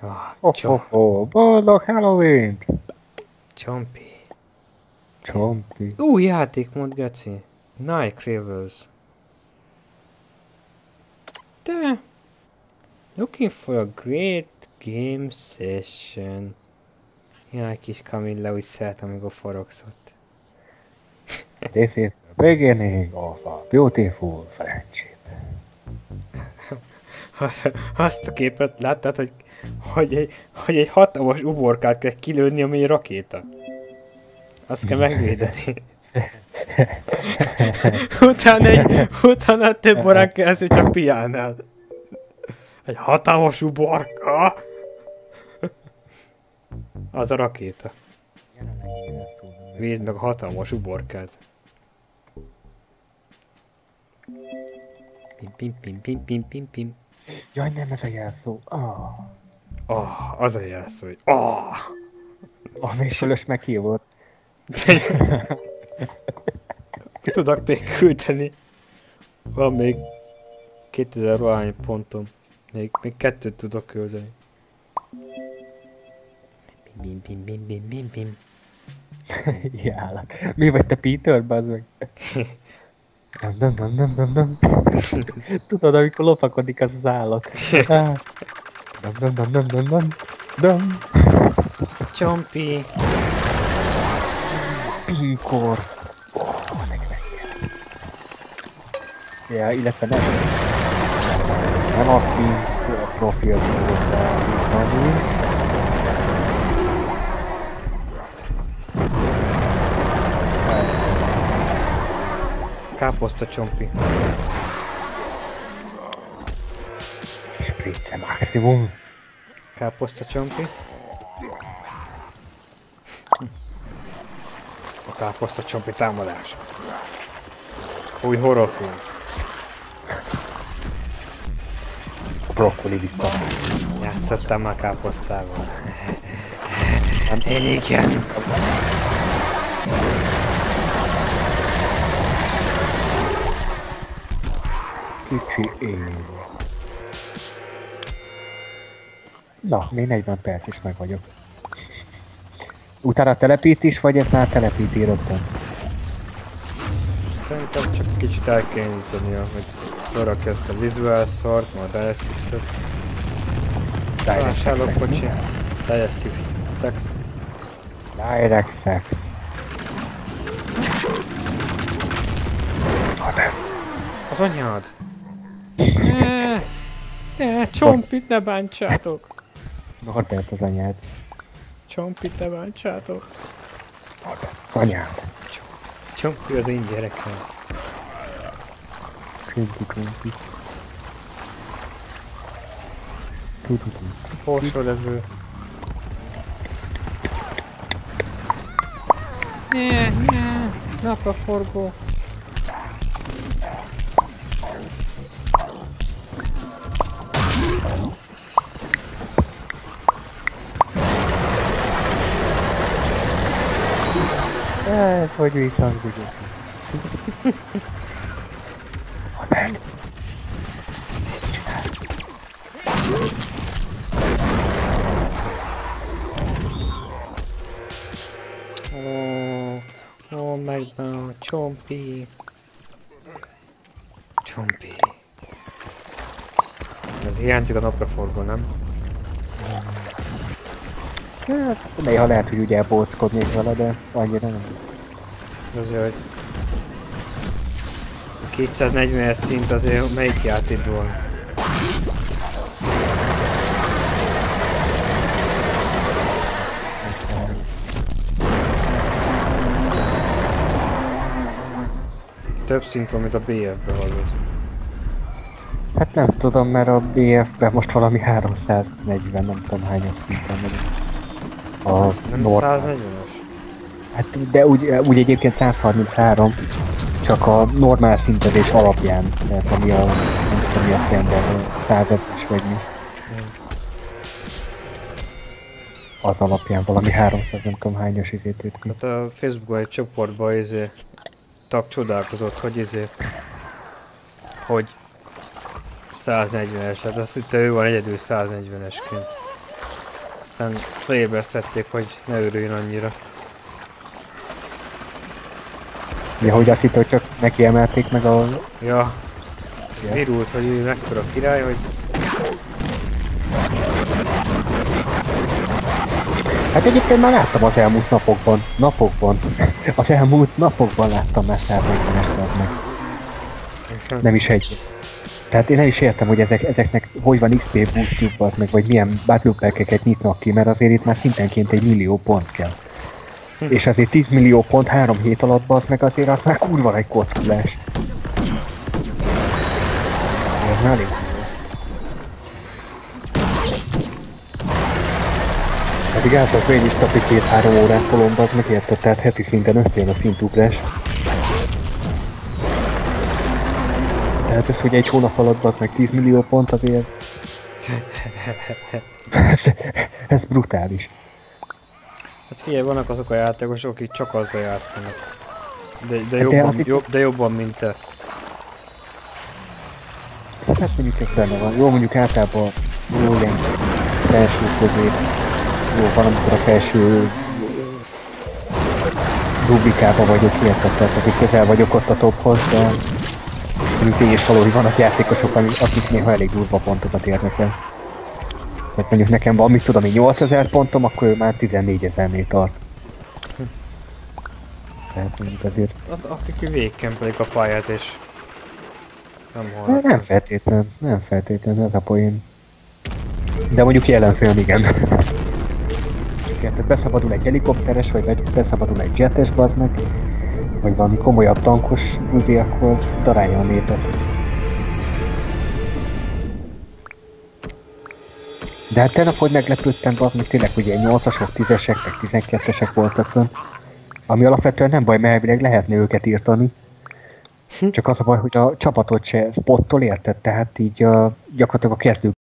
Ah, Oh, oh, oh, boldog halloween Csompi. Csompi. Új játék, mond Geci. Night Rivers. De... Looking for a great game session. Jaj, kis Camilla úgy szeret, amikor forogzott. This is the beginning of a beautiful friendship. Azt a képet láttad, hogy, hogy, egy, hogy egy hatalmas uborkát kell kilőni, ami egy rakéta. Azt kell megvédeni. utána, egy, utána több órán keresztül csak piánál. Egy hatalmas uborka! Az a rakéta. Védd meg a hatalmas uborkát. Pim pim pim pim pim pim pim. Jaj, nem ez a jelszó. Ah, Oh, az a jelszó, hogy ah még fölös meghívott. Tudok még küldeni. Van még 2000 valány pontom. Még, még kettőt tudok küldeni. Bim bim bim bim bim bim. Állat. Mi vagy te Peter, bazd meg? Dum, dum, dum, dum, dum, dum. Tudod, amikor lopakodik az az állat. Dum, dum, dum, dum, dum, dum. Dum. Csompi! Pinkor. Oh. Ja, illetve nem. Nem a pink profil hanem Káposzta csompi. Spritze maximum. Káposzta csompi. A káposzta csompi támadás. Új horrorfilm. A brokkoli vissza. Játszottam már káposztával. Én igen. Kicsi én. Na, még 40 perc is meg vagyok. Utána telepítés, vagy ez már telepíti rögtön? Szerintem csak kicsit el kell indítania, hogy felrakja ezt a visual sort, majd DSX-et. Sex, kocsi. DSX. Sex. Direct sex. Az anyád! Ne! Ne, csompit ne bántsátok! Norbert az anyád. Csompit ne bántsátok! Norbert az anyád. Csompi az én gyerekem. Krumpi. Tududu. Horsó levő. Ne, ne, napraforgó. Ez hogy így hangzik. Norbert. Ó, ó, megvan, csompi. Csompi. Ez hiányzik a napraforgó, nem? Hát, néha lehet, hogy ugye elbóckodnék vele, de annyira nem. Azért, hogy 240-es szint azért melyik játékból? Több szint van, mint a BF-be hallod. Hát nem tudom, mert a BF-ben most valami 340, nem tudom hányos szinten vagyok. A Nem normál. 140-es? Hát de úgy, úgy egyébként 133, csak a normál szintezés alapján, tehát ami a, nem tudom mi a standard, 105-es vagy mi. Az alapján valami 300, nem tudom hányos izét jött ki. Tehát a Facebookon egy csoportban izé, tag csodálkozott, hogy izé, hogy 140-es, hát azt hitte ő van egyedül 140-esként. Aztán felébresztették, hogy ne örüljön annyira. Ja, hogy azt hitt, hogy csak neki emelték meg a... Ja, Ja. virult, hogy ő mekkora király, hogy Hát egyébként már láttam az elmúlt napokban. Napokban. Az elmúlt napokban láttam már 140-est az meg. Nem is egy. Tehát én nem is értem, hogy ezek, ezeknek hogy van XP boostjuk az meg, vagy milyen battle pack nyitnak ki, mert azért itt már szintenként egy millió pont kell. És azért 10 millió pont három hét alatt az meg azért az már kurva egy kockulás. Ez már elég. Pedig általában én is tapi két-három órát tolom, az meg érted, tehát heti szinten összejön a szintugrás. Tehát ez, hogy egy hónap alatt az meg 10 millió pont, azért ez, ez, brutális. Hát figyelj, vannak azok a játékosok, akik csak azzal játszanak. De, de, de jobban, az itt- jobb, de jobban, mint te. Hát mondjuk ez benne van. Jó, mondjuk általában jó ilyen felső közé. Jó, van, amikor a felső rubrikába vagyok érted, tehát közel vagyok ott a tophoz, de mondjuk így is valahogy vannak játékosok, akik néha elég durva pontokat érnek el. Tehát mondjuk nekem van, mit tudom én, 8000 pontom, akkor ő már 14 ezernél tart. Tehát mondjuk azért A- Akik végigkempelik a pályát és nem Hát halnak. Nem feltétlen, nem feltétlen, ez a poén. De mondjuk jellemzően igen. Igen, tehát beszabadul egy helikopteres, vagy be- beszabadul egy jetes baznak, vagy valami komolyabb tankos buzi, akkor darálja a népet. De hát tegnap, hogy meglepődtem, az még tényleg ugye 8-asok, 10-esek, meg 12-esek voltak fönn. Ami alapvetően nem baj, mert elvileg lehetne őket írtani. Csak az a baj, hogy a csapatot se spottol érted, tehát így uh, gyakorlatilag a kezdők